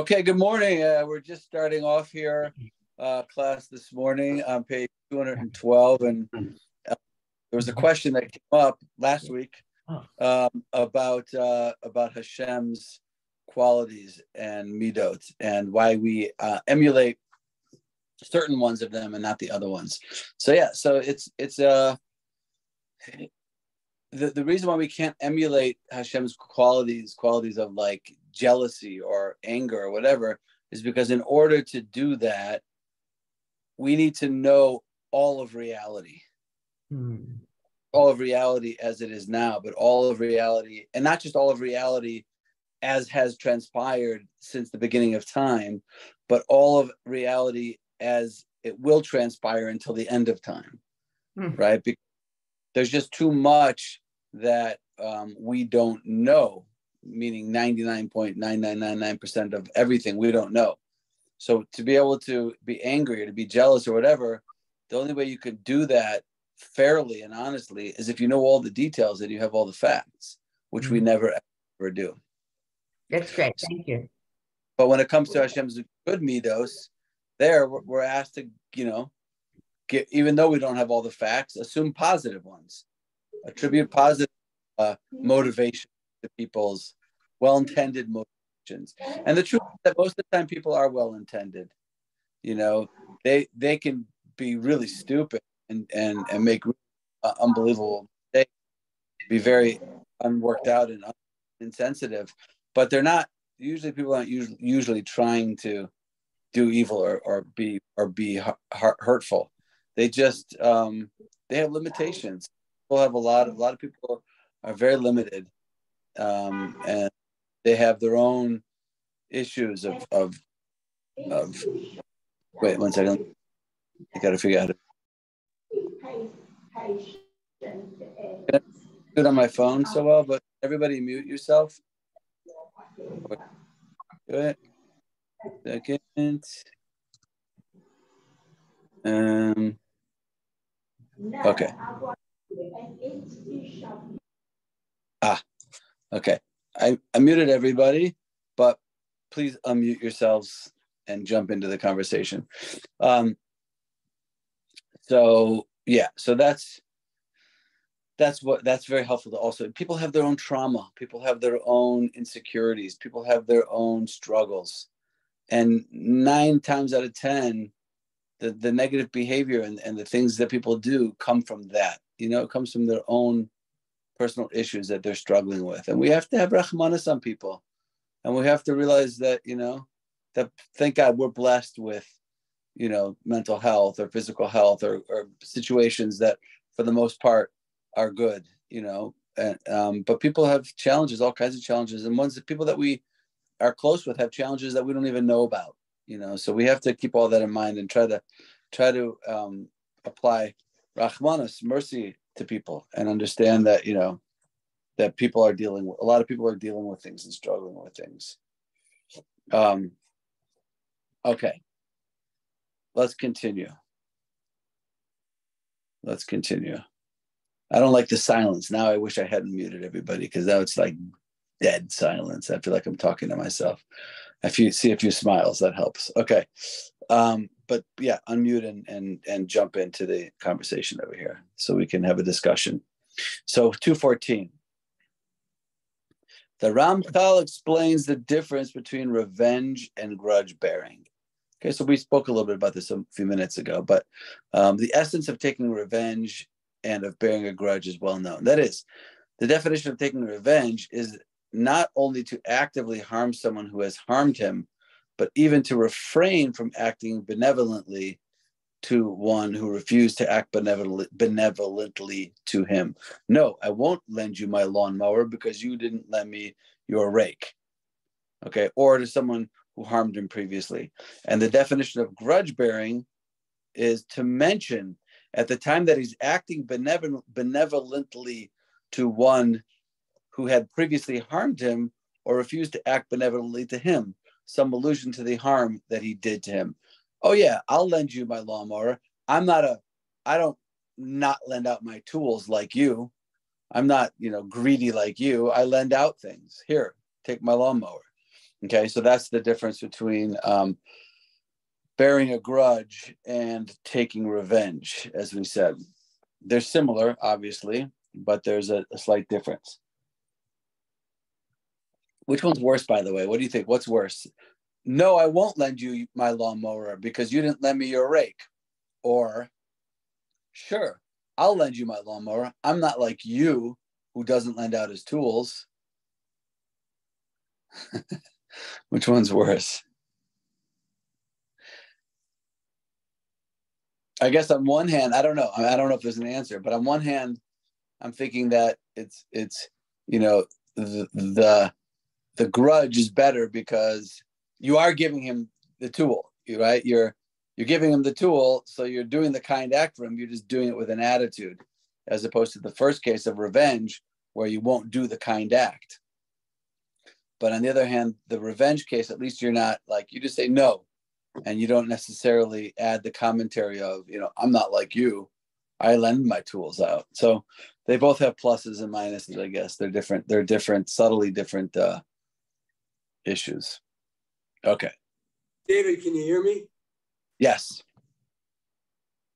Okay, good morning. Uh, we're just starting off here uh, class this morning on page 212. And uh, there was a question that came up last week um, about uh, about Hashem's qualities and midot and why we uh, emulate certain ones of them and not the other ones. So yeah, so it's it's uh the, the reason why we can't emulate Hashem's qualities, qualities of like jealousy or anger or whatever, is because in order to do that, we need to know all of reality. Hmm. All of reality as it is now, but all of reality, and not just all of reality as has transpired since the beginning of time, but all of reality as it will transpire until the end of time. Hmm. Right? Because there's just too much that um, we don't know, meaning 99.9999% of everything we don't know. So to be able to be angry or to be jealous or whatever, the only way you could do that fairly and honestly is if you know all the details and you have all the facts, which mm-hmm. we never ever do. That's great. Thank you. But when it comes to Hashem's good middos, there we're asked to, you know, get, even though we don't have all the facts, assume positive ones, attribute positive uh, motivation to people's well-intended motivations. And the truth is that most of the time people are well-intended. You know, they they can be really stupid and and and make uh, unbelievable mistakes, be very unworked out and insensitive, but they're not. Usually, people aren't usually, usually trying to do evil or, or be or be hurtful. They just um, they have limitations. People have a lot of a lot of people are very limited, um, and they have their own issues of of of. Wait one second. I got to figure out. It on my phone so well, but everybody mute yourself. Good. Second. Um. Okay. Ah, okay. I, I muted everybody, but please unmute yourselves and jump into the conversation. Um, so yeah, so that's that's what that's very helpful to also people have their own trauma people have their own insecurities people have their own struggles and nine times out of ten the, the negative behavior and, and the things that people do come from that you know it comes from their own personal issues that they're struggling with. And we have to have rahmanas on people. And we have to realize that, you know, that thank God we're blessed with, you know, mental health or physical health or, or situations that for the most part are good, you know. And, um, but people have challenges, all kinds of challenges. And ones that people that we are close with have challenges that we don't even know about, you know. So we have to keep all that in mind and try to try to um, apply rahmanas, mercy to people and understand that you know that people are dealing with a lot of people are dealing with things and struggling with things. Um okay. Let's continue. Let's continue. I don't like the silence. Now i wish i hadn't muted everybody because now it's like dead silence. I feel like i'm talking to myself. If you see a few smiles that helps. Okay. Um but yeah, unmute and and and jump into the conversation over here so we can have a discussion. So 214. The Ramchal explains the difference between revenge and grudge bearing. Okay, so we spoke a little bit about this a few minutes ago, but um, the essence of taking revenge and of bearing a grudge is well known. That is, the definition of taking revenge is not only to actively harm someone who has harmed him, but even to refrain from acting benevolently to one who refused to act benevolently to him. No, I won't lend you my lawnmower because you didn't lend me your rake. Okay, or to someone who harmed him previously. And the definition of grudge bearing is to mention at the time that he's acting benevolently to one who had previously harmed him or refused to act benevolently to him some allusion to the harm that he did to him. Oh yeah, I'll lend you my lawnmower. I'm not a I don't not lend out my tools like you. I'm not, you know, greedy like you. I lend out things. Here, take my lawnmower. Okay, so that's the difference between um, bearing a grudge and taking revenge, as we said. They're similar, obviously, but there's a, a slight difference. Which one's worse, by the way? What do you think? What's worse? No, I won't lend you my lawnmower because you didn't lend me your rake. Or, sure, I'll lend you my lawnmower. I'm not like you who doesn't lend out his tools. Which one's worse? I guess on one hand, I don't know. I don't know if there's an answer, but on one hand, I'm thinking that it's it's you know the the, the grudge is better because you are giving him the tool, right? You're you're giving him the tool, so you're doing the kind act for him. You're just doing it with an attitude, as opposed to the first case of revenge, where you won't do the kind act. But on the other hand, the revenge case, at least you're not like you just say no, and you don't necessarily add the commentary of you know I'm not like you. I lend my tools out. So they both have pluses and minuses, I guess. They're different. They're different, subtly different uh, issues. Okay. David, can you hear me? Yes.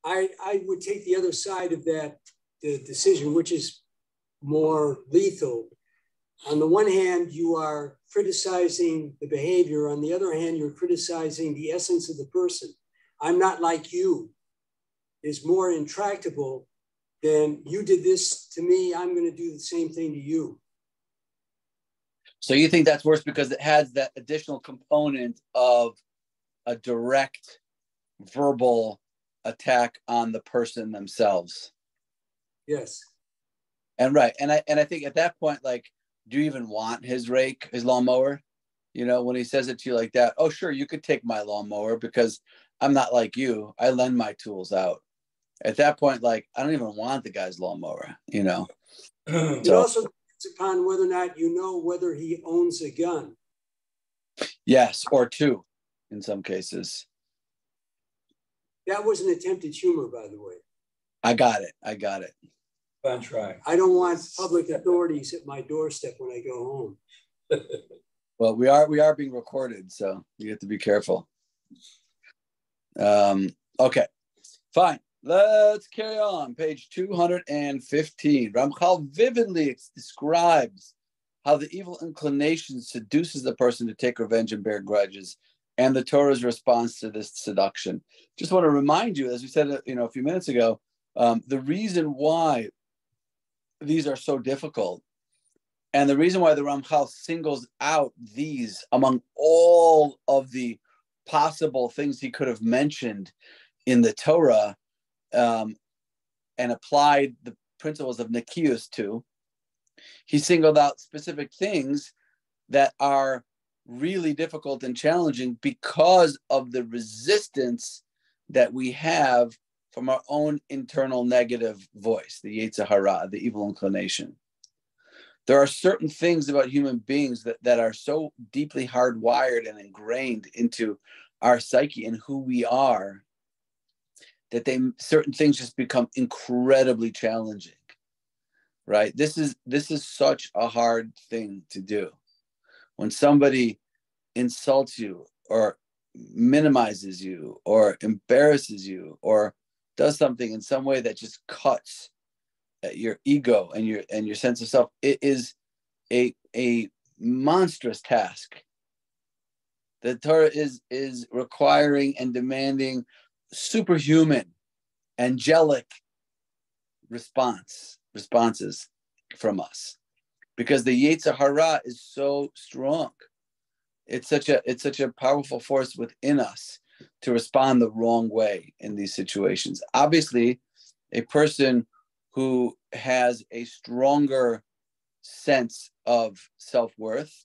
I I would take the other side of that the decision, which is more lethal on the one hand, you are criticizing the behavior. On the other hand, you're criticizing the essence of the person. I'm not like you is more intractable than you did this to me. I'm going to do the same thing to you. So you think that's worse because it has that additional component of a direct verbal attack on the person themselves. Yes. And right. And I and I think at that point, like do you even want his rake, his lawnmower? You know, when he says it to you like that, oh, sure, you could take my lawnmower because I'm not like you. I lend my tools out. At that point, like, I don't even want the guy's lawnmower, you know? it also depends upon whether or not you know whether he owns a gun. Yes, or two in some cases. That was an attempted humor, by the way. I got it. I got it. That's right. I don't want public authorities at my doorstep when I go home. well, we are we are being recorded, so you have to be careful. Um, okay, fine. Let's carry on. Page 215. Ramchal vividly describes how the evil inclination seduces the person to take revenge and bear grudges, and the Torah's response to this seduction. Just want to remind you, as we said, you know, a few minutes ago, um, the reason why these are so difficult. And the reason why the Ramchal singles out these among all of the possible things he could have mentioned in the Torah um, and applied the principles of Nikius to, he singled out specific things that are really difficult and challenging because of the resistance that we have from our own internal negative voice, the Yetzer Hara, the evil inclination. There are certain things about human beings that, that are so deeply hardwired and ingrained into our psyche and who we are that they certain things just become incredibly challenging right? This is this is such a hard thing to do. When somebody insults you or minimizes you or embarrasses you or does something in some way that just cuts your ego and your and your sense of self it is a a monstrous task. The torah is is requiring and demanding superhuman angelic response responses from us because the Yetzer Hara is so strong it's such a it's such a powerful force within us to respond the wrong way in these situations. Obviously, a person who has a stronger sense of self-worth,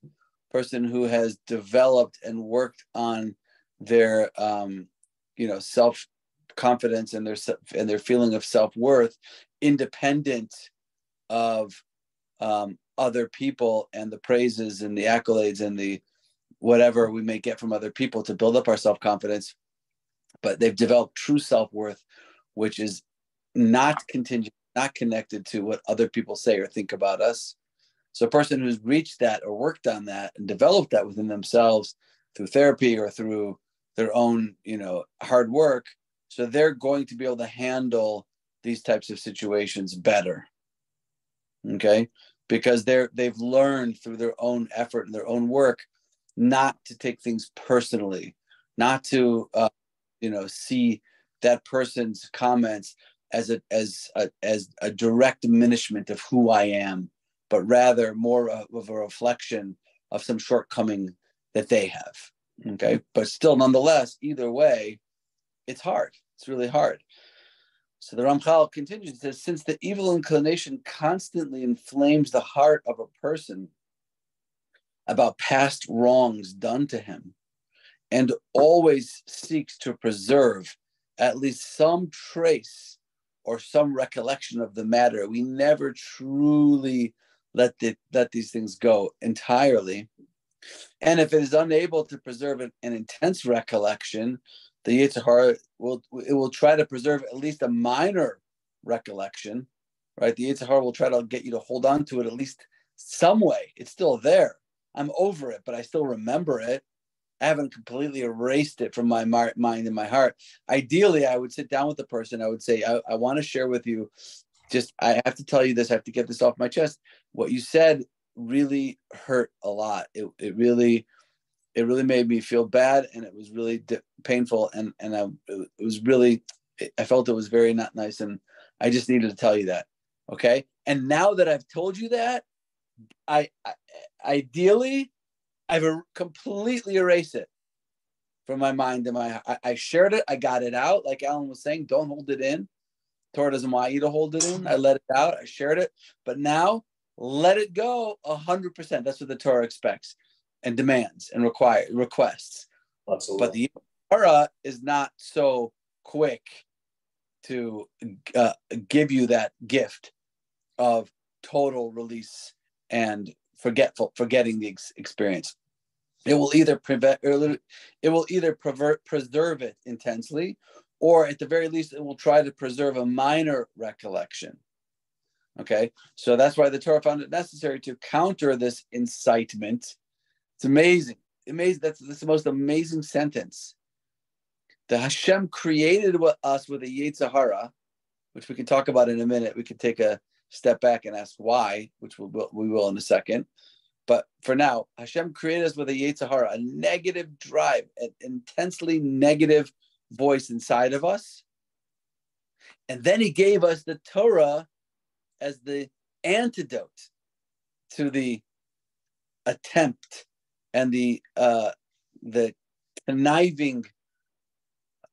person who has developed and worked on their um, you know self confidence and their and their feeling of self-worth independent of um, other people and the praises and the accolades and the whatever we may get from other people to build up our self confidence. But they've developed true self worth, which is not contingent, not connected to what other people say or think about us. So a person who's reached that or worked on that and developed that within themselves through therapy or through their own, you know, hard work, so they're going to be able to handle these types of situations better. Okay? Because they're they've learned through their own effort and their own work not to take things personally, not to uh, you know see that person's comments as a as a, as a direct diminishment of who I am, but rather more of a reflection of some shortcoming that they have. Okay, but still, nonetheless, either way, it's hard. It's really hard. So the Ramchal continues, says, since the evil inclination constantly inflames the heart of a person about past wrongs done to him, and always seeks to preserve at least some trace or some recollection of the matter. We never truly let the, let these things go entirely. And if it is unable to preserve an, an intense recollection, the Yetzer Hara will it will try to preserve at least a minor recollection, right? The Yetzer Hara will try to get you to hold on to it at least some way. It's still there. I'm over it, but I still remember it. I haven't completely erased it from my mind and my heart. Ideally, I would sit down with the person. I would say, I, I want to share with you. Just, I have to tell you this. I have to get this off my chest. What you said really hurt a lot. It, it really, it really made me feel bad, and it was really di- painful. And and I, it was really, I felt it was very not nice, and I just needed to tell you that. Okay. And now that I've told you that, I, I ideally I've er- completely erased it from my mind and my I, I, shared it, I got it out. Like Alan was saying, don't hold it in. Torah doesn't want you to hold it in. I let it out, I shared it, but now let it go a hundred percent. That's what the Torah expects and demands and require requests. Absolutely. But the Torah is not so quick to uh, give you that gift of total release and forgetful forgetting the ex- experience it will either prevent it will either pervert, preserve it intensely or at the very least it will try to preserve a minor recollection okay? So that's why the torah found it necessary to counter this incitement. It's amazing. Amazing. That's, that's the most amazing sentence. The hashem created us with a yetzer hara which we can talk about in a minute. We could take a step back and ask why which we will, we will in a second. But for now, Hashem created us with a Yetzer Hara, a negative drive, an intensely negative voice inside of us. And then he gave us the Torah as the antidote to the attempt and the uh, the conniving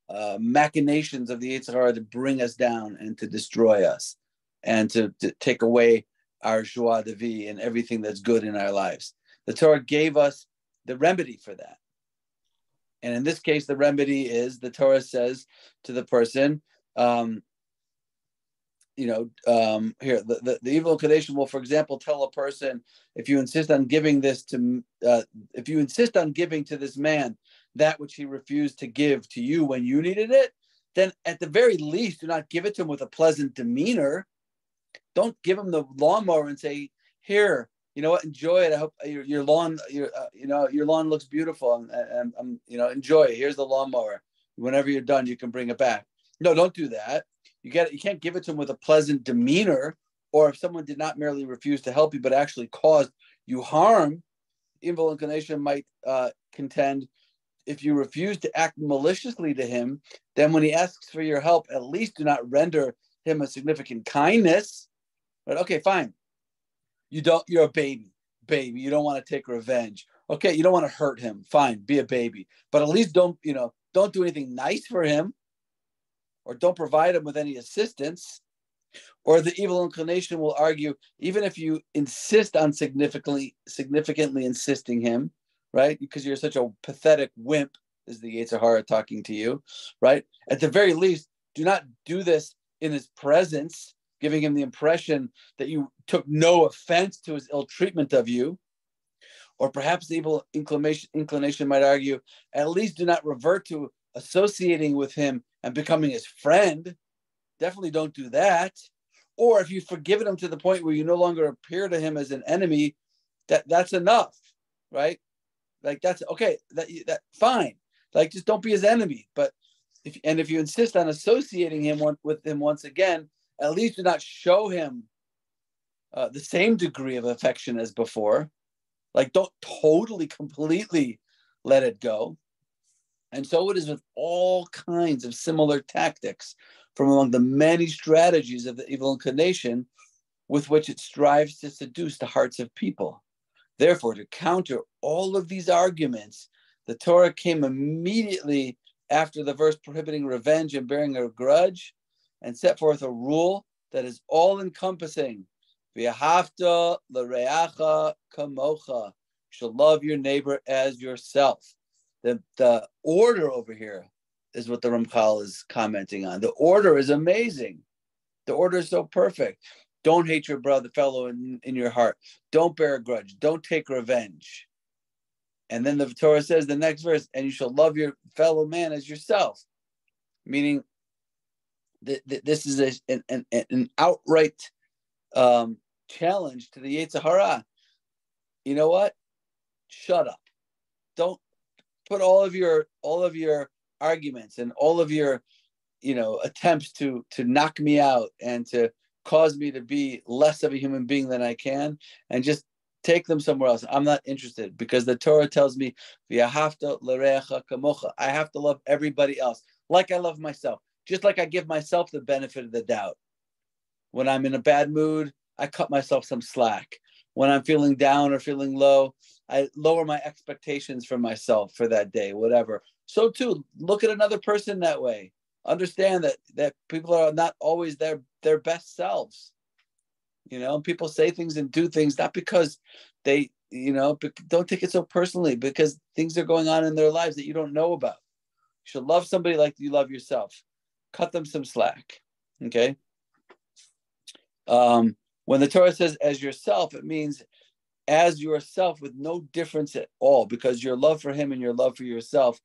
uh, machinations of the Yetzer to bring us down and to destroy us and to, to take away our joie de vie and everything that's good in our lives. The Torah gave us the remedy for that. And in this case, the remedy is the Torah says to the person, um, you know, um, here, the, the, the, evil inclination will, for example, tell a person, if you insist on giving this to, uh, if you insist on giving to this man that which he refused to give to you when you needed it, then at the very least, do not give it to him with a pleasant demeanor don't give him the lawnmower and say, "Here, you know what? Enjoy it. I hope your, your lawn, your uh, you know your lawn looks beautiful, and, and, and you know enjoy it. Here's the lawnmower. Whenever you're done, you can bring it back." No, don't do that. You get you can't give it to them with a pleasant demeanor, or if someone did not merely refuse to help you but actually caused you harm, evil inclination might uh, contend if you refuse to act maliciously to him, then when he asks for your help, at least do not render him a significant kindness. But okay, fine. You don't. You're a baby, baby. You don't want to take revenge. Okay, you don't want to hurt him. Fine, be a baby. But at least don't. You know, don't do anything nice for him, or don't provide him with any assistance. Or the evil inclination will argue, even if you insist on significantly, significantly insisting him, right? Because you're such a pathetic wimp, is the Yetzer Hara talking to you, right? At the very least, do not do this in his presence giving him the impression that you took no offense to his ill treatment of you. Or perhaps the evil inclination, inclination might argue, at least do not revert to associating with him and becoming his friend. Definitely don't do that. or if you've forgiven him to the point where you no longer appear to him as an enemy, that that's enough, right? Like that's okay. That that fine. Like just don't be his enemy. But if and if you insist on associating him one, with him once again, at least do not show him uh, the same degree of affection as before. Like don't totally, completely let it go. And so it is with all kinds of similar tactics from among the many strategies of the evil inclination with which it strives to seduce the hearts of people. Therefore, to counter all of these arguments, the Torah came immediately after the verse prohibiting revenge and bearing a grudge and set forth a rule that is all encompassing. V'ahavta l'reacha kamocha. You shall love your neighbor as yourself. The, the order over here is what the Ramchal is commenting on. The order is amazing. The order is so perfect. Don't hate your brother, fellow in, in your heart. Don't bear a grudge. Don't take revenge. And then the Torah says the next verse, and you shall love your fellow man as yourself, meaning that, that this is a, an, an, an outright um, challenge to the Yetzer Hara. You know what? Shut up. Don't put all of your all of your arguments and all of your you know attempts to to knock me out and to cause me to be less of a human being than I can and just take them somewhere else. I'm not interested because the Torah tells me, I have to love everybody else like I love myself, just like I give myself the benefit of the doubt. When I'm in a bad mood, I cut myself some slack. When I'm feeling down or feeling low, I lower my expectations for myself for that day, whatever. So too, look at another person that way. Understand that that people are not always their their best selves you know people say things and do things not because they you know don't take it so personally because things are going on in their lives that you don't know about you should love somebody like you love yourself cut them some slack okay um, when the torah says as yourself it means as yourself with no difference at all because your love for him and your love for yourself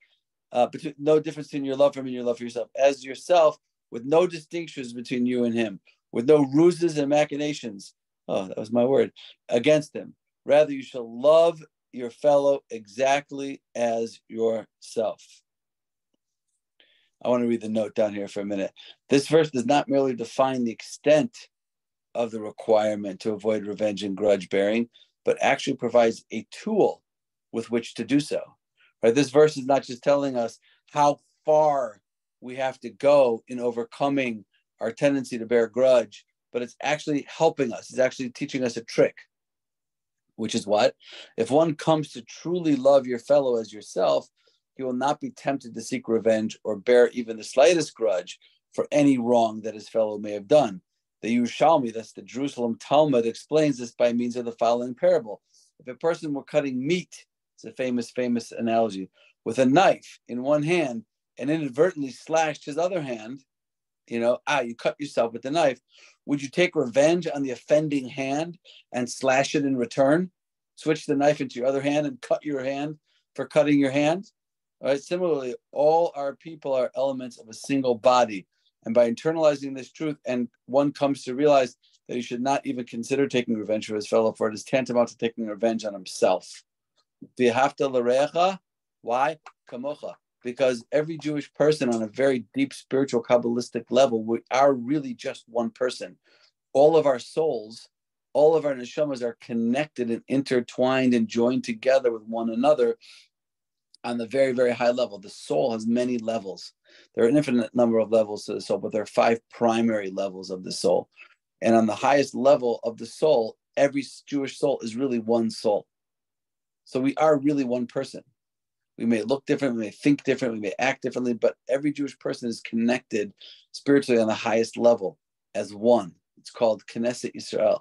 uh, between, no difference in your love for him and your love for yourself as yourself with no distinctions between you and him with no ruses and machinations. Oh, that was my word against him. Rather, you shall love your fellow exactly as yourself. I want to read the note down here for a minute. This verse does not merely define the extent of the requirement to avoid revenge and grudge bearing, but actually provides a tool with which to do so. Right? This verse is not just telling us how far we have to go in overcoming our tendency to bear grudge, but it's actually helping us. It's actually teaching us a trick, which is what? If one comes to truly love your fellow as yourself, he will not be tempted to seek revenge or bear even the slightest grudge for any wrong that his fellow may have done. The Yerushalmi, that's the Jerusalem Talmud, explains this by means of the following parable. If a person were cutting meat, it's a famous, famous analogy, with a knife in one hand and inadvertently slashed his other hand, you know, ah, you cut yourself with the knife. Would you take revenge on the offending hand and slash it in return? Switch the knife into your other hand and cut your hand for cutting your hand? All right. Similarly, all our people are elements of a single body. And by internalizing this truth, and one comes to realize that he should not even consider taking revenge for his fellow, for it is tantamount to taking revenge on himself. Why? Kamocha because every Jewish person on a very deep spiritual Kabbalistic level, we are really just one person. All of our souls, all of our neshamas are connected and intertwined and joined together with one another on the very, very high level. The soul has many levels. There are an infinite number of levels to the soul, but there are five primary levels of the soul. And on the highest level of the soul, every Jewish soul is really one soul. So we are really one person. We may look different, we may think different, we may act differently, but every Jewish person is connected spiritually on the highest level as one. It's called Knesset Yisrael.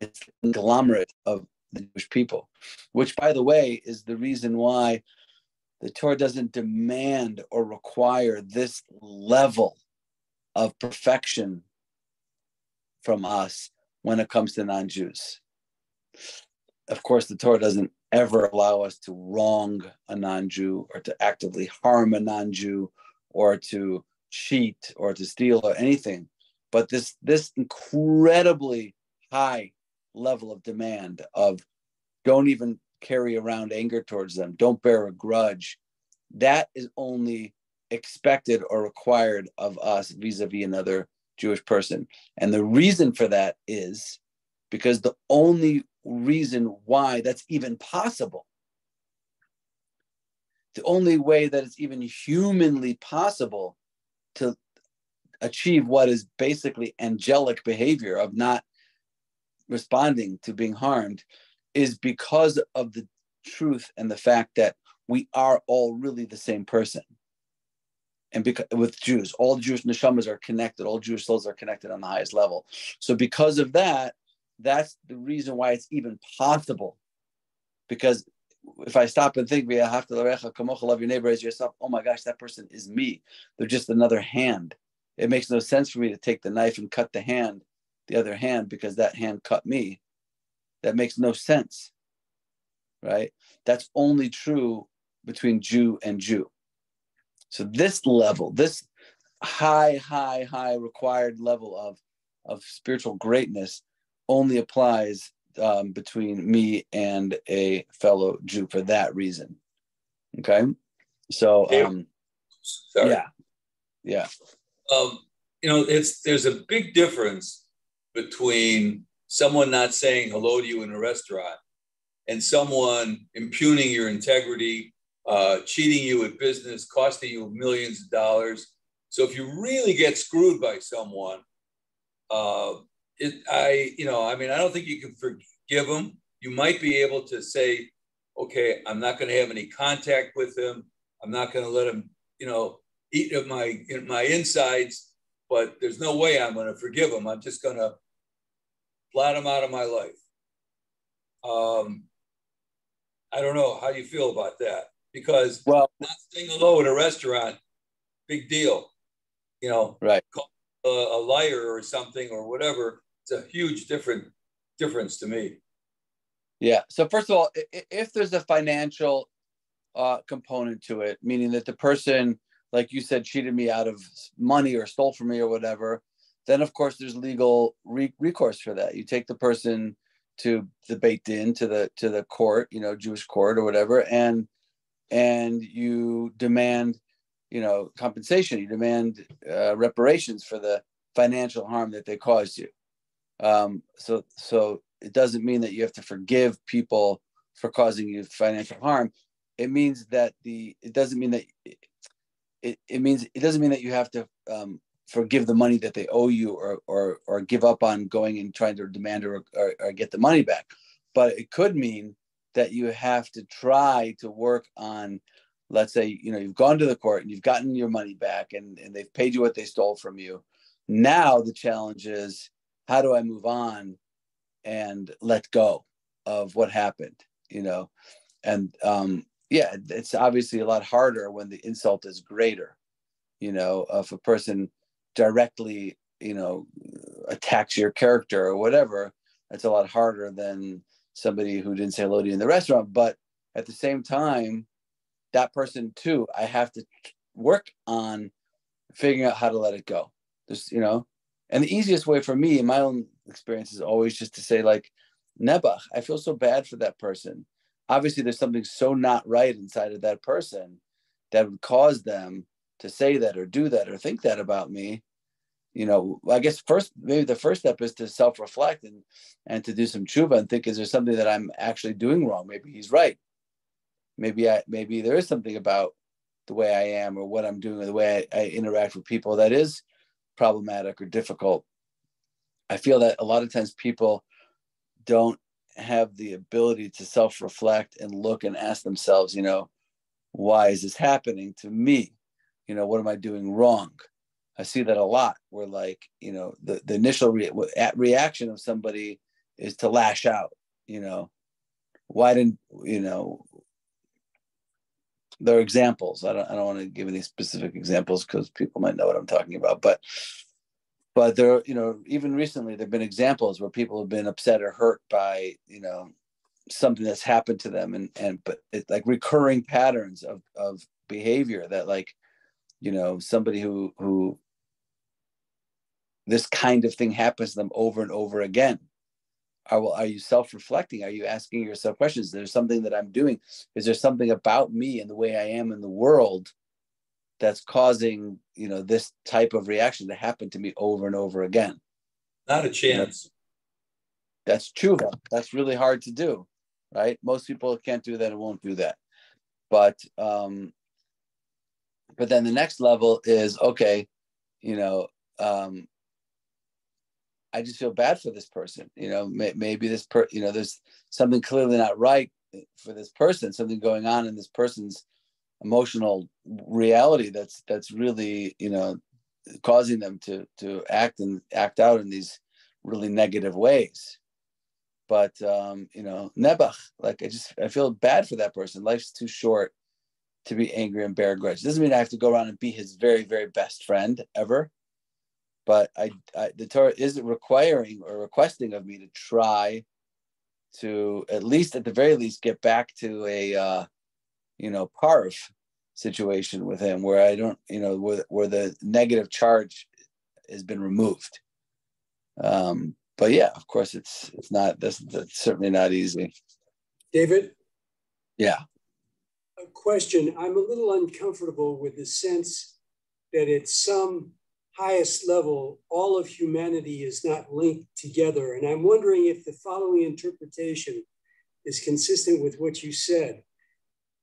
It's the conglomerate of the Jewish people, which, by the way, is the reason why the Torah doesn't demand or require this level of perfection from us when it comes to non Jews. Of course, the Torah doesn't ever allow us to wrong a non-Jew or to actively harm a non-Jew or to cheat or to steal or anything. but this this incredibly high level of demand of don't even carry around anger towards them don't bear a grudge that is only expected or required of us vis-a-vis another jewish person. And the reason for that is because the only reason why that's even possible the only way that it's even humanly possible to achieve what is basically angelic behavior of not responding to being harmed is because of the truth and the fact that we are all really the same person. And because with Jews, all Jewish neshamas are connected, all Jewish souls are connected on the highest level. So because of that, that's the reason why it's even possible. Because if I stop and think, love your neighbor as yourself, oh my gosh, that person is me. They're just another hand. It makes no sense for me to take the knife and cut the hand, the other hand, because that hand cut me. That makes no sense. Right? That's only true between Jew and Jew. So this level, this high, high, high required level of, of spiritual greatness only applies um, between me and a fellow Jew for that reason. Okay. So, um, Sorry. yeah. Yeah. Um, you know, it's there's a big difference between someone not saying hello to you in a restaurant and someone impugning your integrity, uh, cheating you at business, costing you millions of dollars. So if you really get screwed by someone, uh, it, I, you know, I mean, I don't think you can forgive them. You might be able to say, okay, I'm not going to have any contact with them. I'm not going to let them, you know, eat of my my insides. But there's no way I'm going to forgive them. I'm just going to blot him out of my life. Um, I don't know how you feel about that because well, not saying hello at a restaurant, big deal. You know, right? A, a liar or something or whatever it's a huge different difference to me. Yeah. So first of all, if there's a financial uh, component to it, meaning that the person, like you said, cheated me out of money or stole from me or whatever, then of course there's legal re- recourse for that. You take the person to the Beit Din to the to the court, you know, Jewish court or whatever, and and you demand, you know, compensation. You demand uh, reparations for the financial harm that they caused you. Um, so so it doesn't mean that you have to forgive people for causing you financial harm. It means that the it doesn't mean that it, it means it doesn't mean that you have to um, forgive the money that they owe you or or or give up on going and trying to demand or, or, or get the money back. But it could mean that you have to try to work on let's say you know you've gone to the court and you've gotten your money back and, and they've paid you what they stole from you now the challenge is how do I move on and let go of what happened, you know? And um, yeah, it's obviously a lot harder when the insult is greater, you know, if a person directly, you know, attacks your character or whatever, that's a lot harder than somebody who didn't say hello to you in the restaurant. But at the same time, that person too, I have to work on figuring out how to let it go. Just, you know, and the easiest way for me in my own experience is always just to say, like, Nebuch, I feel so bad for that person. Obviously, there's something so not right inside of that person that would cause them to say that or do that or think that about me. You know, I guess first, maybe the first step is to self reflect and, and to do some tshuva and think, is there something that I'm actually doing wrong? Maybe he's right. Maybe I, maybe there is something about the way I am or what I'm doing or the way I, I interact with people that is problematic or difficult. I feel that a lot of times people don't have the ability to self reflect and look and ask themselves, you know, why is this happening to me? You know, what am I doing wrong? I see that a lot where, like, you know, the, the initial re- reaction of somebody is to lash out, you know, why didn't, you know, there are examples. I don't, I don't want to give any specific examples because people might know what I'm talking about, but but there, you know, even recently there've been examples where people have been upset or hurt by, you know, something that's happened to them, and and but it, like recurring patterns of of behavior that like, you know, somebody who who this kind of thing happens to them over and over again. Are, well, are you self-reflecting? Are you asking yourself questions? Is there something that i'm doing? Is there something about me and the way i am in the world that's causing you know this type of reaction to happen to me over and over again? Not a chance. that's true that's really hard to do right? Most people can't do that and won't do that. But um but then the next level is okay you know um I just feel bad for this person. You know, may, maybe this per, you know, there's something clearly not right for this person, something going on in this person's emotional reality that's that's really, you know, causing them to to act and act out in these really negative ways. But um, you know, nebach, like I just I feel bad for that person. Life's too short to be angry and bear a grudge. Doesn't mean I have to go around and be his very, very best friend ever but I, I, the Torah isn't requiring or requesting of me to try to at least at the very least get back to a uh, you know parv situation with him where I don't you know where, where the negative charge has been removed. Um, but yeah, of course it's it's not that's, that's certainly not easy. David. Yeah. A question. I'm a little uncomfortable with the sense that at some highest level, all of humanity is not linked together. And I'm wondering if the following interpretation is consistent with what you said.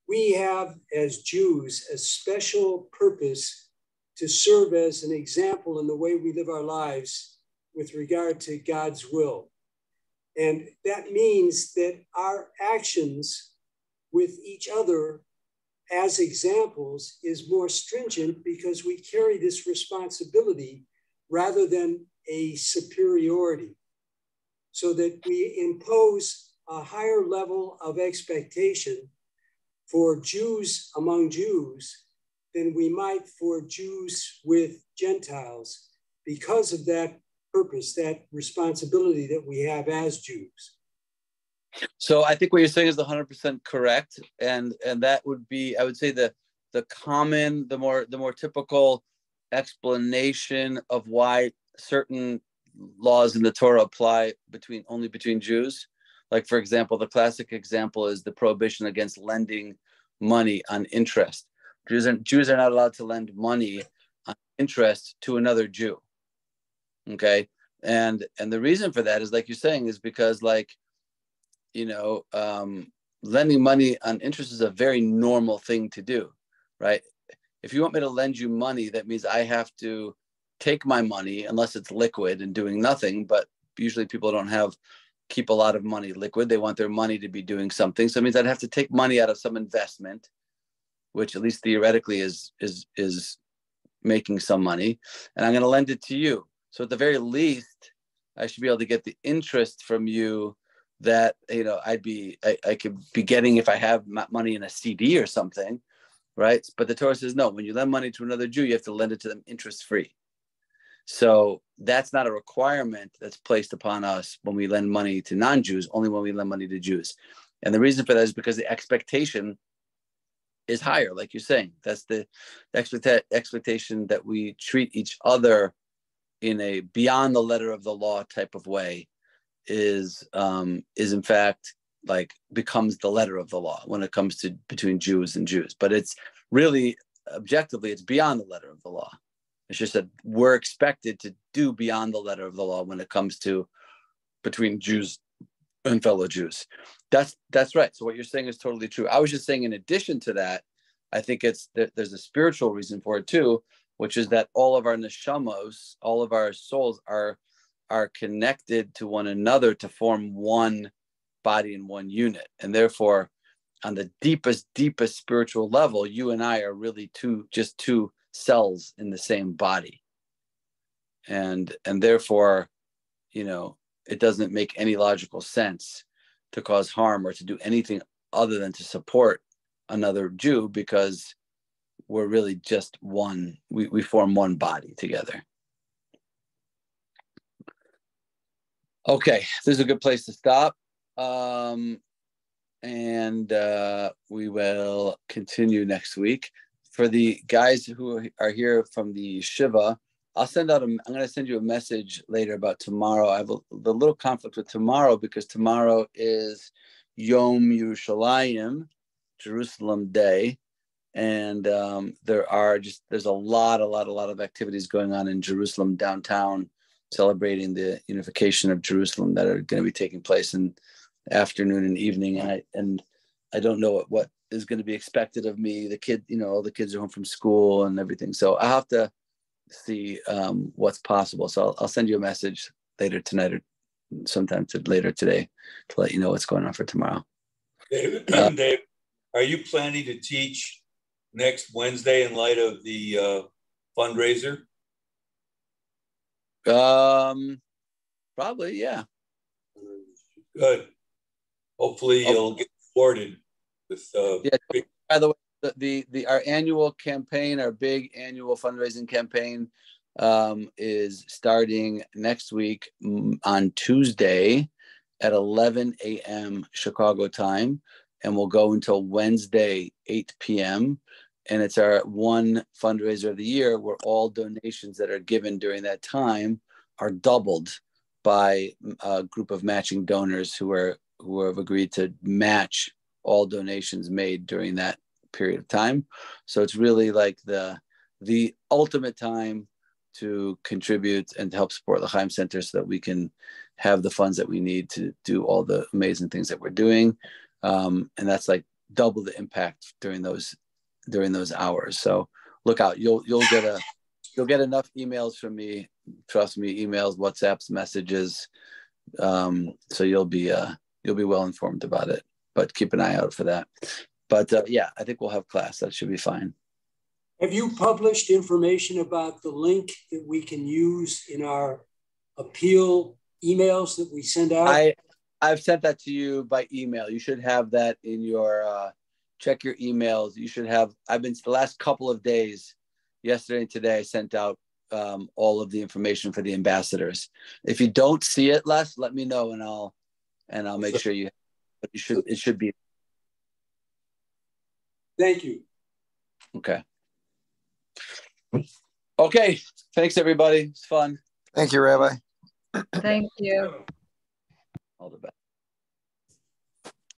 We have, as Jews, a special purpose to serve as an example in the way we live our lives with regard to God's will. And that means that our actions with each other as examples is more stringent because we carry this responsibility rather than a superiority. So that we impose a higher level of expectation for Jews among Jews than we might for Jews with Gentiles because of that purpose, that responsibility that we have as Jews. So I think what you're saying is 100% correct, and and that would be I would say the the common, the more the more typical explanation of why certain laws in the Torah apply between only between Jews. Like for example, the classic example is the prohibition against lending money on interest. Jews are, Jews are not allowed to lend money on interest to another Jew. Okay, and and the reason for that is like you're saying is because like you know, um, lending money on interest is a very normal thing to do, right? If you want me to lend you money, that means I have to take my money unless it's liquid and doing nothing. But usually people don't have keep a lot of money liquid. They want their money to be doing something. So it means I'd have to take money out of some investment, which at least theoretically is is is making some money, and I'm going to lend it to you. So at the very least, I should be able to get the interest from you that you know I'd be I, I could be getting if I have money in a CD or something, right? But the Torah says no. When you lend money to another Jew, you have to lend it to them interest free. So that's not a requirement that's placed upon us when we lend money to non-Jews. Only when we lend money to Jews, and the reason for that is because the expectation is higher, like you're saying. That's the, the expectation that we treat each other in a beyond the letter of the law type of way is um, is in fact like becomes the letter of the law when it comes to between Jews and Jews. But it's really objectively it's beyond the letter of the law. It's just that we're expected to do beyond the letter of the law when it comes to between Jews and fellow Jews. That's that's right. So what you're saying is totally true. I was just saying in addition to that, I think it's there's a spiritual reason for it too, which is that all of our neshamos, all of our souls are are connected to one another to form one body and one unit. And therefore, on the deepest, deepest spiritual level, you and I are really two, just two cells in the same body. And and therefore, you know, it doesn't make any logical sense to cause harm or to do anything other than to support another Jew because we're really just one, we, we form one body together. Okay, this is a good place to stop. Um, and uh, we will continue next week. For the guys who are here from the Shiva, I'll send out a. I'm going to send you a message later about tomorrow. I have a, the little conflict with tomorrow because tomorrow is Yom Yerushalayim, Jerusalem Day, and um, there are just there's a lot, a lot, a lot of activities going on in Jerusalem downtown, celebrating the unification of Jerusalem that are going to be taking place in afternoon and evening. And I and I don't know what, what is going to be expected of me. The kid, you know, all the kids are home from school and everything, so I have to see um, what's possible. So I'll, I'll send you a message later tonight or sometime to later today to let you know what's going on for tomorrow. Dave, uh, Dave are you planning to teach next Wednesday in light of the uh, fundraiser? Um, probably, yeah. Good. Hopefully, oh. you'll get rewarded with. Uh, yeah. Big- by the way, the, the the our annual campaign, our big annual fundraising campaign, um, is starting next week mm, on Tuesday at 11 a.m. Chicago time, and will go until Wednesday 8 p.m and it's our one fundraiser of the year where all donations that are given during that time are doubled by a group of matching donors who are who have agreed to match all donations made during that period of time so it's really like the the ultimate time to contribute and to help support the L'Chaim Center so that we can have the funds that we need to do all the amazing things that we're doing. Um, and that's like double the impact during those during those hours. So look out. You'll you'll get a you'll get enough emails from me. Trust me, emails, WhatsApps, messages. Um, so you'll be uh, you'll be well informed about it. But keep an eye out for that. But uh, yeah, I think we'll have class. That should be fine. Have you published information about the link that we can use in our appeal emails that we send out? I I've sent that to you by email. You should have that in your uh, check your emails. You should have. I've been the last couple of days, yesterday and today. I sent out um, all of the information for the ambassadors. If you don't see it, Les, let me know and I'll and I'll make sure you. But you should. It should be. Thank you. Okay. Okay. Thanks, everybody. It's fun. Thank you, Rabbi. Thank you. All the best.